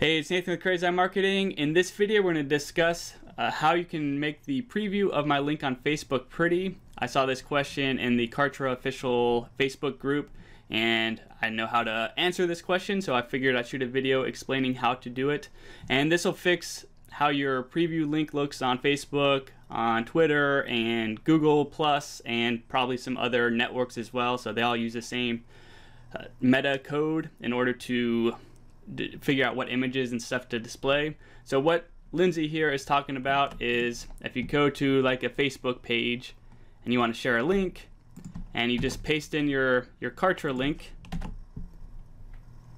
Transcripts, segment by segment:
Hey, it's Nathan with Crazy Eye Marketing. In this video, we're going to discuss uh, how you can make the preview of my link on Facebook pretty. I saw this question in the Kartra official Facebook group, and I know how to answer this question, so I figured I'd shoot a video explaining how to do it. And this will fix how your preview link looks on Facebook, on Twitter, and Google Plus, and probably some other networks as well. So they all use the same uh, meta code in order to figure out what images and stuff to display. So what Lindsay here is talking about is if you go to like a Facebook page and you want to share a link and you just paste in your, your Kartra link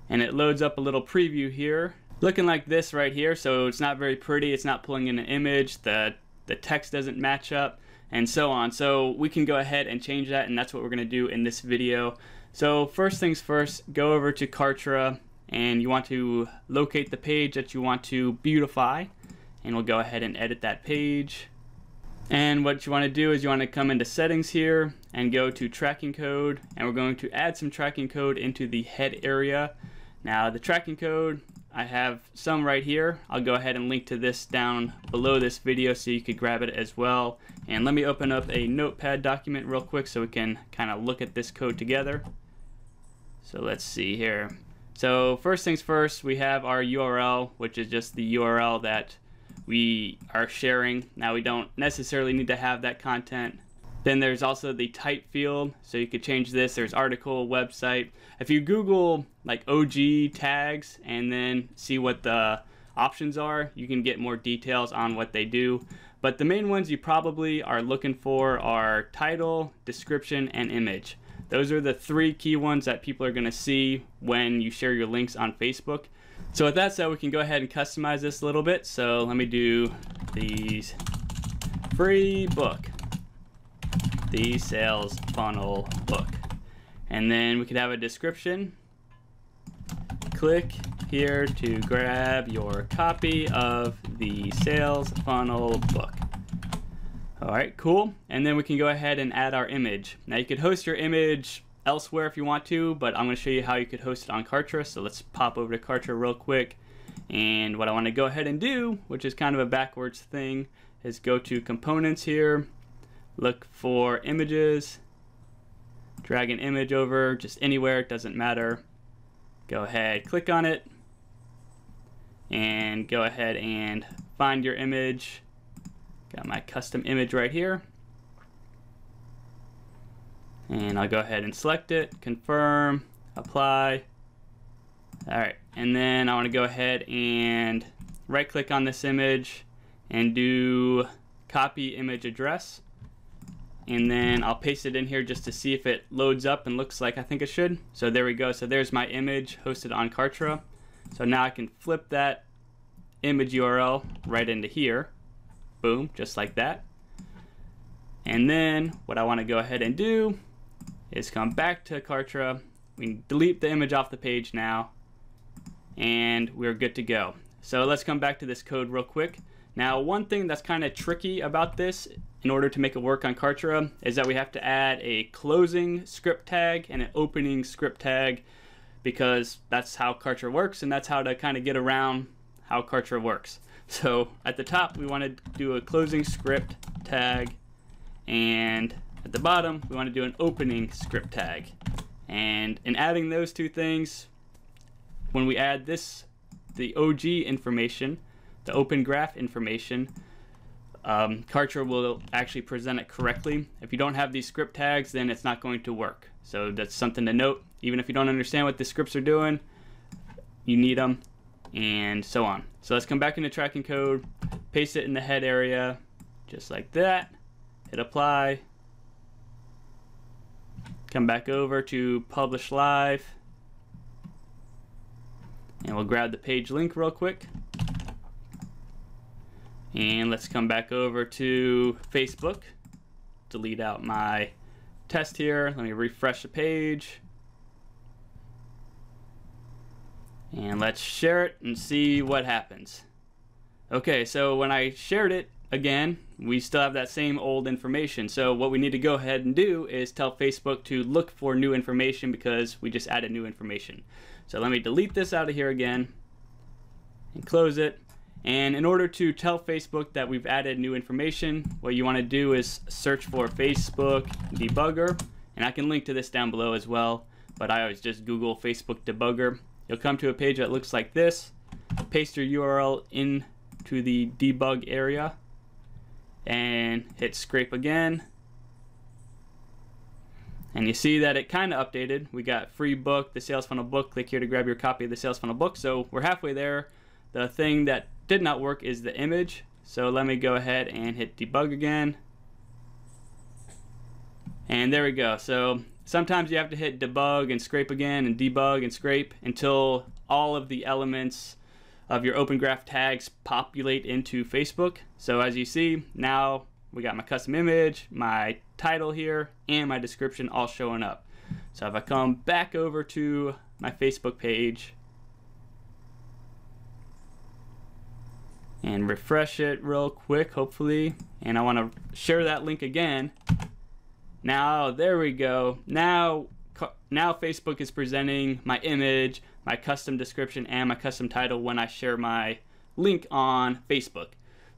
and it loads up a little preview here looking like this right here. So it's not very pretty. It's not pulling in an image. The, the text doesn't match up and so on. So we can go ahead and change that and that's what we're going to do in this video. So first things first, go over to Kartra and you want to locate the page that you want to beautify and we'll go ahead and edit that page. And what you want to do is you want to come into settings here and go to tracking code and we're going to add some tracking code into the head area. Now the tracking code I have some right here. I'll go ahead and link to this down below this video so you could grab it as well. And let me open up a notepad document real quick so we can kind of look at this code together. So let's see here so first things first, we have our URL, which is just the URL that we are sharing. Now we don't necessarily need to have that content. Then there's also the type field, so you could change this. There's article, website. If you Google like OG tags and then see what the options are, you can get more details on what they do. But the main ones you probably are looking for are title, description, and image. Those are the three key ones that people are going to see when you share your links on Facebook. So with that said, we can go ahead and customize this a little bit. So let me do these free book, the sales funnel book. And then we could have a description. Click here to grab your copy of the sales funnel book. All right, cool. And then we can go ahead and add our image. Now you could host your image elsewhere if you want to, but I'm gonna show you how you could host it on Kartra. So let's pop over to Kartra real quick. And what I wanna go ahead and do, which is kind of a backwards thing, is go to components here, look for images, drag an image over just anywhere, it doesn't matter. Go ahead, click on it, and go ahead and find your image Got my custom image right here. And I'll go ahead and select it, confirm, apply. All right, and then I wanna go ahead and right click on this image and do copy image address. And then I'll paste it in here just to see if it loads up and looks like I think it should. So there we go. So there's my image hosted on Kartra. So now I can flip that image URL right into here. Boom, just like that. And then what I want to go ahead and do is come back to Kartra. We can delete the image off the page now and we're good to go. So let's come back to this code real quick. Now one thing that's kind of tricky about this in order to make it work on Kartra is that we have to add a closing script tag and an opening script tag because that's how Kartra works and that's how to kind of get around how Kartra works. So at the top, we want to do a closing script tag, and at the bottom, we want to do an opening script tag. And in adding those two things, when we add this, the OG information, the open graph information, um, Kartra will actually present it correctly. If you don't have these script tags, then it's not going to work. So that's something to note. Even if you don't understand what the scripts are doing, you need them and so on. So let's come back into tracking code, paste it in the head area, just like that, hit apply, come back over to publish live, and we'll grab the page link real quick. And let's come back over to Facebook, delete out my test here, let me refresh the page, And let's share it and see what happens. Okay, so when I shared it, again, we still have that same old information. So what we need to go ahead and do is tell Facebook to look for new information because we just added new information. So let me delete this out of here again. and close it. And in order to tell Facebook that we've added new information, what you want to do is search for Facebook debugger. And I can link to this down below as well, but I always just Google Facebook debugger. You'll come to a page that looks like this. Paste your URL into the debug area and hit scrape again. And you see that it kind of updated. We got free book, the sales funnel book. Click here to grab your copy of the sales funnel book. So we're halfway there. The thing that did not work is the image. So let me go ahead and hit debug again. And there we go. So sometimes you have to hit debug and scrape again and debug and scrape until all of the elements of your open graph tags populate into Facebook. So as you see, now we got my custom image, my title here, and my description all showing up. So if I come back over to my Facebook page and refresh it real quick, hopefully, and I want to share that link again. Now, there we go. Now, now Facebook is presenting my image, my custom description, and my custom title when I share my link on Facebook.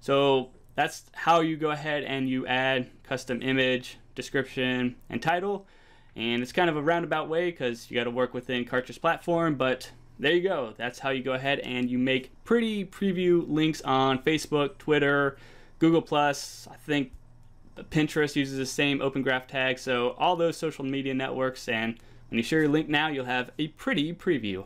So that's how you go ahead and you add custom image, description, and title. And it's kind of a roundabout way because you got to work within Kartra's platform, but there you go. That's how you go ahead and you make pretty preview links on Facebook, Twitter, Google Plus. I think Pinterest uses the same Open Graph tag. So all those social media networks, and when you share your link now, you'll have a pretty preview.